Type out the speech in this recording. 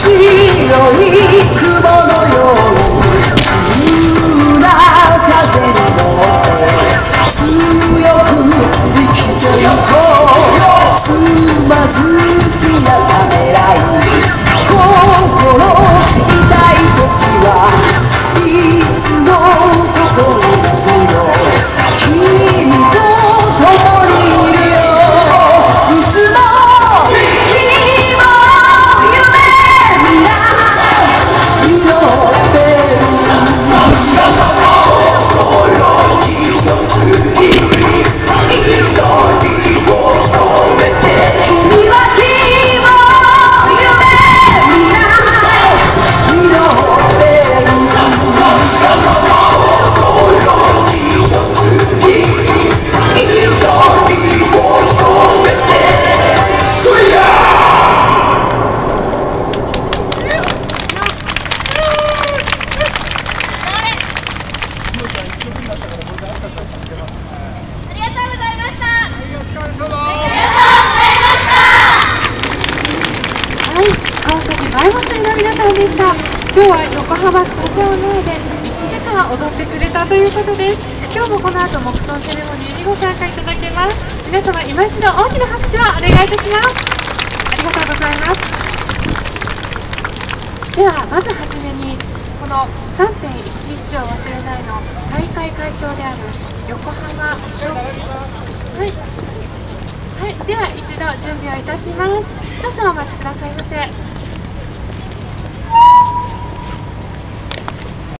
白い雲のでした。今日は横浜スタジオ内で1時間踊ってくれたということです。今日もこの後木刀セレモニーにご参加いただけます。皆様今一度大きな拍手をお願いいたします。ありがとうございます。ではまずはじめにこの3.11を忘れないの大会会長である横浜小はい。はい、では一度準備をいたします。少々お待ちくださいませ。